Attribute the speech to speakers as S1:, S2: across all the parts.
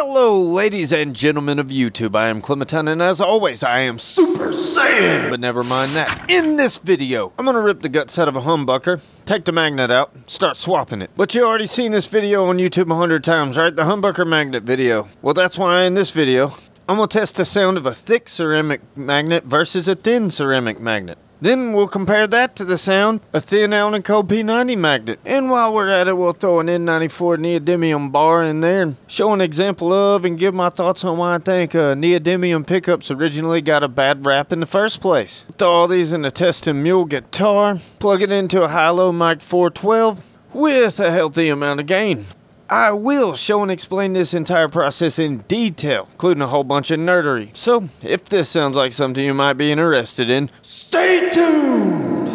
S1: Hello, ladies and gentlemen of YouTube. I am Clementine, and as always, I am Super Saiyan. But never mind that. In this video, I'm gonna rip the guts out of a humbucker, take the magnet out, start swapping it. But you already seen this video on YouTube a hundred times, right? The humbucker magnet video. Well, that's why in this video, I'm gonna test the sound of a thick ceramic magnet versus a thin ceramic magnet. Then we'll compare that to the sound a thin Alnico P90 magnet. And while we're at it, we'll throw an N94 neodymium bar in there and show an example of and give my thoughts on why I think uh, neodymium pickups originally got a bad rap in the first place. Throw all these in a testing mule guitar, plug it into a high-low mic 412 with a healthy amount of gain. I will show and explain this entire process in detail, including a whole bunch of nerdery. So, if this sounds like something you might be interested in, stay tuned!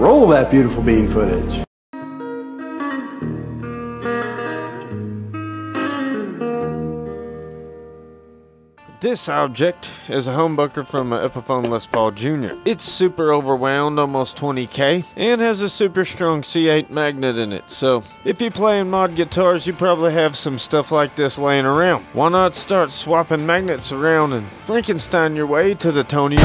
S2: Roll that beautiful bean footage.
S1: This object is a humbucker from an Epiphone Les Paul Jr. It's super overwound, almost 20k, and has a super strong C8 magnet in it. So, if you play in mod guitars, you probably have some stuff like this laying around. Why not start swapping magnets around and Frankenstein your way to the Tony?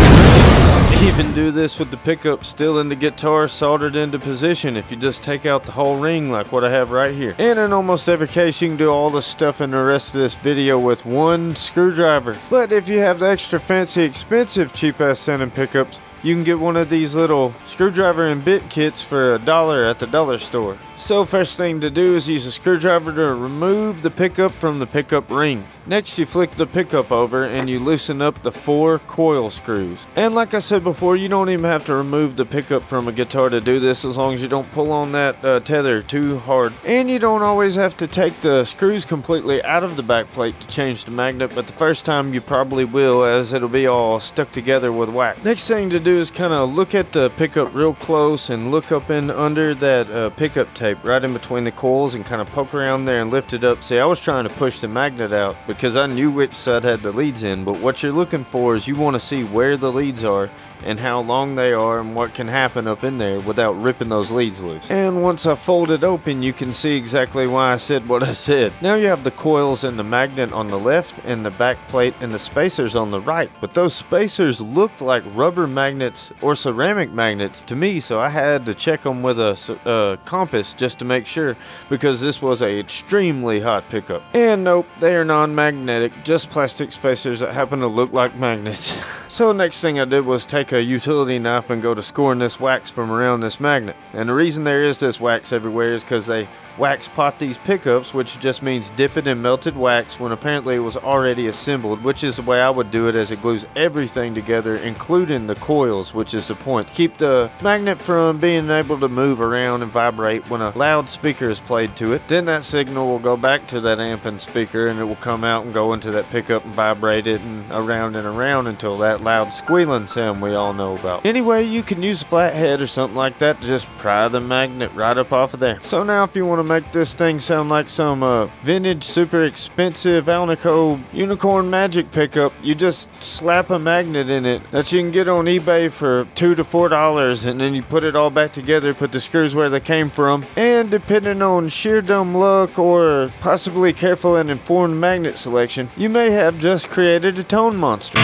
S1: Even do this with the pickup still in the guitar soldered into position if you just take out the whole ring like what I have right here. And in almost every case you can do all the stuff in the rest of this video with one screwdriver. But if you have the extra fancy expensive cheap ass sounding pickups, you can get one of these little screwdriver and bit kits for a dollar at the dollar store. So first thing to do is use a screwdriver to remove the pickup from the pickup ring. Next you flick the pickup over and you loosen up the four coil screws. And like I said before, you don't even have to remove the pickup from a guitar to do this as long as you don't pull on that uh, tether too hard. And you don't always have to take the screws completely out of the back plate to change the magnet, but the first time you probably will as it'll be all stuck together with wax. Next thing to do do is kind of look at the pickup real close and look up in under that uh, pickup tape right in between the coils and kind of poke around there and lift it up. See, I was trying to push the magnet out because I knew which side had the leads in, but what you're looking for is you want to see where the leads are and how long they are and what can happen up in there without ripping those leads loose. And once I fold it open, you can see exactly why I said what I said. Now you have the coils and the magnet on the left and the back plate and the spacers on the right, but those spacers looked like rubber magnets or ceramic magnets to me, so I had to check them with a, a compass just to make sure because this was a extremely hot pickup. And nope, they are non-magnetic, just plastic spacers that happen to look like magnets. so next thing I did was take a utility knife and go to scoring this wax from around this magnet. And the reason there is this wax everywhere is because they wax pot these pickups, which just means dip it in melted wax when apparently it was already assembled, which is the way I would do it as it glues everything together, including the coils, which is the point. Keep the magnet from being able to move around and vibrate when a loudspeaker is played to it. Then that signal will go back to that amp and speaker and it will come out and go into that pickup and vibrate it and around and around until that loud squealing sound we all know about. Anyway, you can use a flathead or something like that to just pry the magnet right up off of there. So now if you want to make this thing sound like some uh, vintage, super expensive Alnico Unicorn Magic pickup. You just slap a magnet in it that you can get on eBay for two to four dollars, and then you put it all back together, put the screws where they came from, and depending on sheer dumb luck or possibly careful and informed magnet selection, you may have just created a tone monster.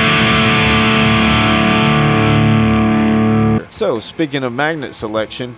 S1: So, speaking of magnet selection,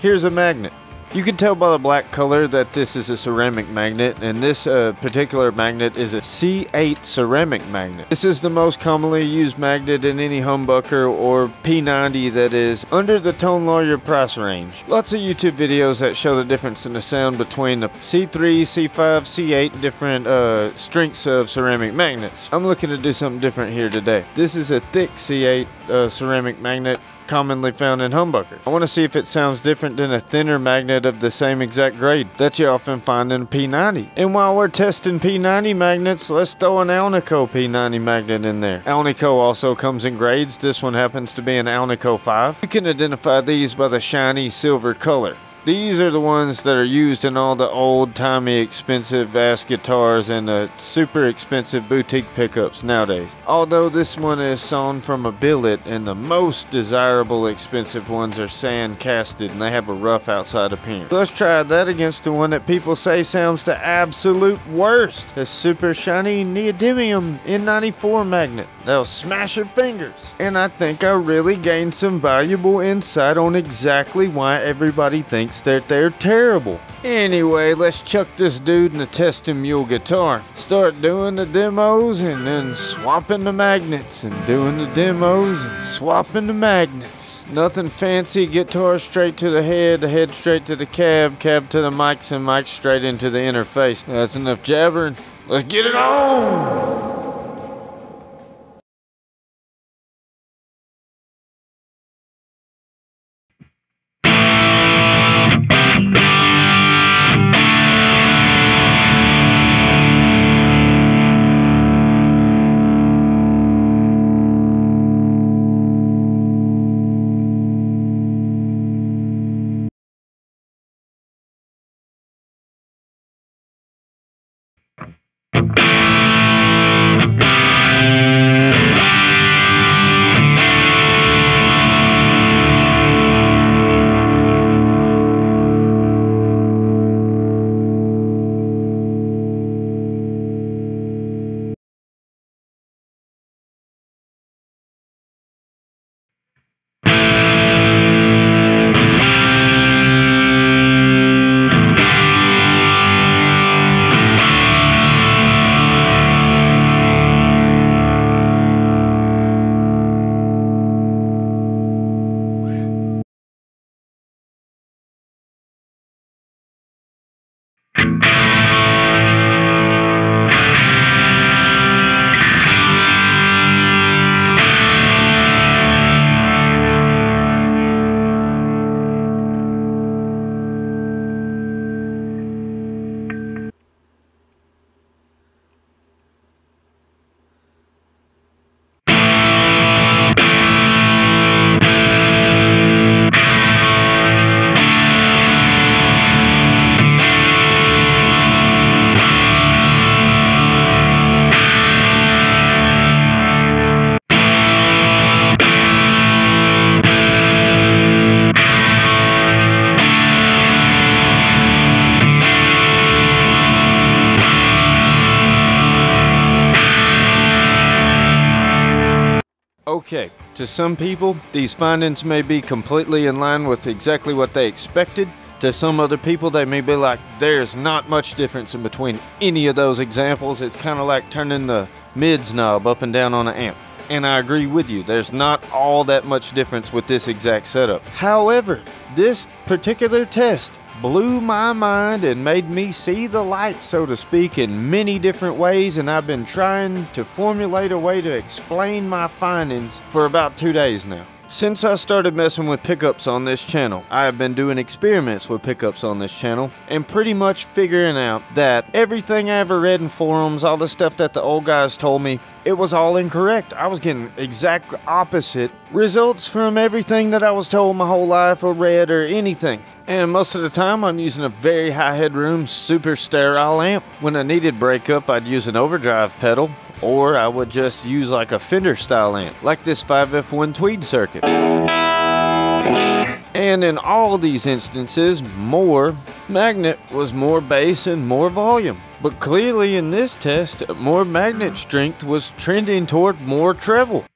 S1: here's a magnet. You can tell by the black color that this is a ceramic magnet, and this uh, particular magnet is a C8 ceramic magnet. This is the most commonly used magnet in any humbucker or P90 that is under the Tone Lawyer price range. Lots of YouTube videos that show the difference in the sound between the C3, C5, C8 different uh, strengths of ceramic magnets. I'm looking to do something different here today. This is a thick C8 uh, ceramic magnet commonly found in humbuckers. I want to see if it sounds different than a thinner magnet of the same exact grade that you often find in a P90. And while we're testing P90 magnets, let's throw an Alnico P90 magnet in there. Alnico also comes in grades. This one happens to be an Alnico 5. You can identify these by the shiny silver color. These are the ones that are used in all the old timey expensive ass guitars and the super expensive boutique pickups nowadays. Although this one is sawn from a billet and the most desirable expensive ones are sand casted and they have a rough outside appearance. Let's try that against the one that people say sounds the absolute worst. The super shiny neodymium N94 magnet. They'll smash your fingers. And I think I really gained some valuable insight on exactly why everybody thinks that they're terrible. Anyway, let's chuck this dude in the testing mule guitar. Start doing the demos and then swapping the magnets and doing the demos and swapping the magnets. Nothing fancy, guitar straight to the head, the head straight to the cab, cab to the mics, and mics straight into the interface. That's enough jabbering. Let's get it on! Okay, to some people, these findings may be completely in line with exactly what they expected. To some other people, they may be like, there's not much difference in between any of those examples. It's kind of like turning the mids knob up and down on an amp. And I agree with you, there's not all that much difference with this exact setup. However, this particular test blew my mind and made me see the light, so to speak, in many different ways. And I've been trying to formulate a way to explain my findings for about two days now. Since I started messing with pickups on this channel, I have been doing experiments with pickups on this channel and pretty much figuring out that everything I ever read in forums, all the stuff that the old guys told me, it was all incorrect. I was getting exact opposite results from everything that I was told my whole life or read or anything. And most of the time I'm using a very high headroom, super sterile amp. When I needed breakup, I'd use an overdrive pedal or I would just use like a Fender style amp, like this 5F1 Tweed circuit. And in all these instances, more magnet was more bass and more volume. But clearly in this test, more magnet strength was trending toward more treble.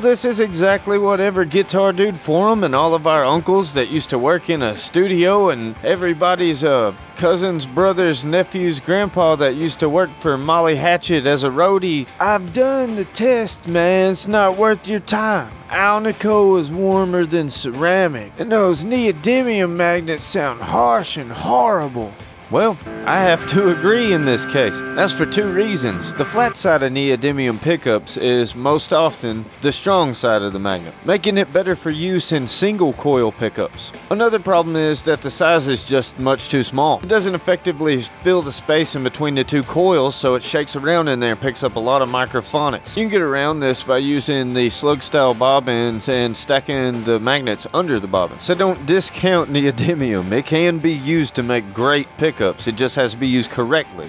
S1: This is exactly what every Guitar Dude forum and all of our uncles that used to work in a studio and everybody's uh, cousin's brother's nephew's grandpa that used to work for Molly Hatchet as a roadie. I've done the test, man. It's not worth your time. Alnico is warmer than ceramic, and those neodymium magnets sound harsh and horrible. Well, I have to agree in this case. That's for two reasons. The flat side of neodymium pickups is most often the strong side of the magnet, making it better for use in single coil pickups. Another problem is that the size is just much too small. It doesn't effectively fill the space in between the two coils, so it shakes around in there and picks up a lot of microphonics. You can get around this by using the slug style bobbins and stacking the magnets under the bobbin. So don't discount neodymium. It can be used to make great pickups. It just has to be used correctly.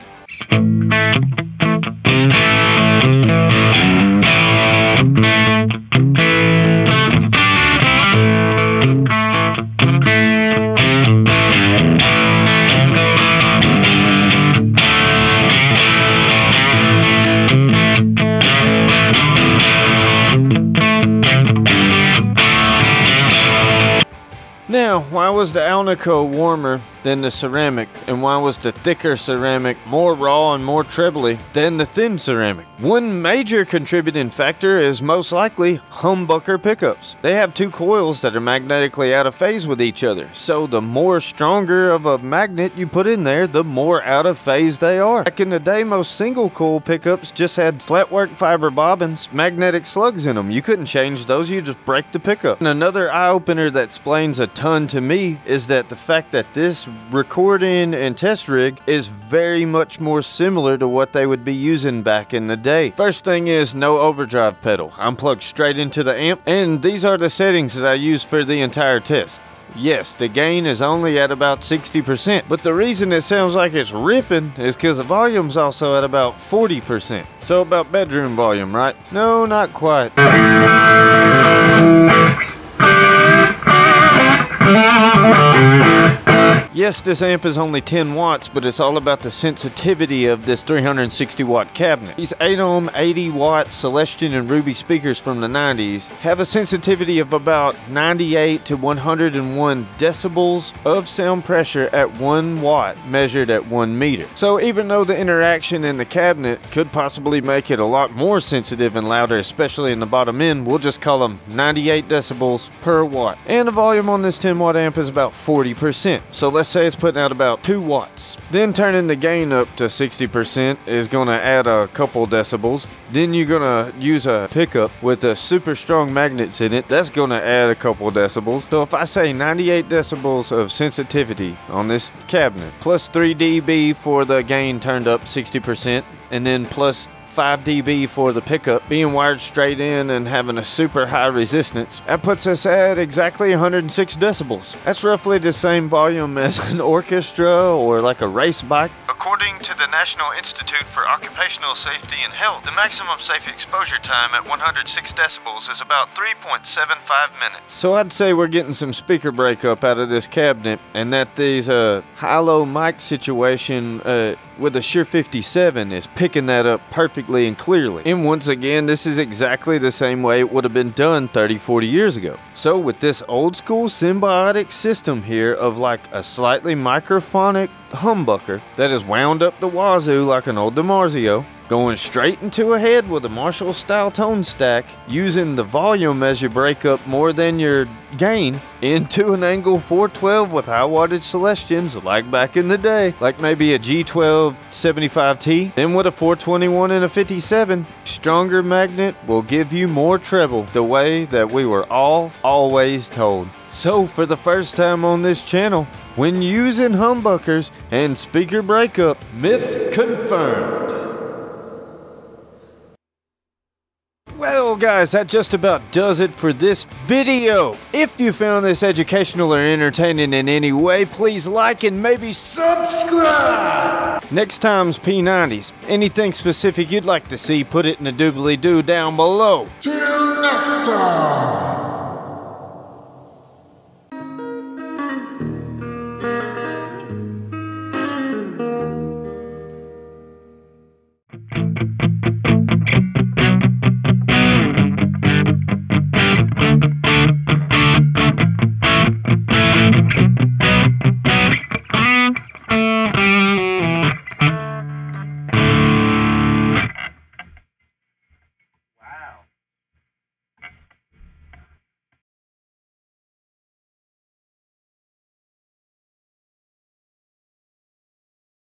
S1: Now, why was the Alnico warmer than the ceramic, and why was the thicker ceramic more raw and more trebly than the thin ceramic? One major contributing factor is most likely humbucker pickups. They have two coils that are magnetically out of phase with each other, so the more stronger of a magnet you put in there, the more out of phase they are. Back in the day, most single coil pickups just had flat work fiber bobbins, magnetic slugs in them. You couldn't change those, you just break the pickup. And another eye opener that explains a ton to me is that the fact that this recording and test rig is very much more similar to what they would be using back in the day. First thing is no overdrive pedal. I'm plugged straight into the amp, and these are the settings that I use for the entire test. Yes, the gain is only at about 60%, but the reason it sounds like it's ripping is because the volume's also at about 40%. So about bedroom volume, right? No, not quite. Yes, this amp is only 10 watts, but it's all about the sensitivity of this 360 watt cabinet. These 8 ohm 80 watt Celestion and Ruby speakers from the 90s have a sensitivity of about 98 to 101 decibels of sound pressure at 1 watt measured at 1 meter. So even though the interaction in the cabinet could possibly make it a lot more sensitive and louder, especially in the bottom end, we'll just call them 98 decibels per watt. And the volume on this 10 watt amp is about 40%. So let's say it's putting out about 2 watts. Then turning the gain up to 60% is going to add a couple decibels. Then you're going to use a pickup with a super strong magnets in it. That's going to add a couple decibels. So if I say 98 decibels of sensitivity on this cabinet, plus 3 dB for the gain turned up 60%, and then plus 5 dB for the pickup, being wired straight in and having a super high resistance, that puts us at exactly 106 decibels. That's roughly the same volume as an orchestra or like a race bike. According to the National Institute for Occupational Safety and Health, the maximum safe exposure time at 106 decibels is about 3.75 minutes. So I'd say we're getting some speaker breakup out of this cabinet, and that these uh, high-low mic situation uh, with a Shure 57 is picking that up perfectly and clearly. And once again, this is exactly the same way it would have been done 30, 40 years ago. So with this old school symbiotic system here of like a slightly microphonic humbucker that is wound up the wazoo like an old DiMarzio, going straight into a head with a Marshall style tone stack, using the volume as your breakup more than your gain, into an angle 412 with high wattage Celestions like back in the day, like maybe a G12 75T, then with a 421 and a 57. Stronger magnet will give you more treble, the way that we were all always told. So, for the first time on this channel, when using humbuckers and speaker breakup, myth confirmed. Well, guys, that just about does it for this video. If you found this educational or entertaining in any way, please like and maybe subscribe. Next time's P90s. Anything specific you'd like to see, put it in the doobly doo down below.
S3: Till next time.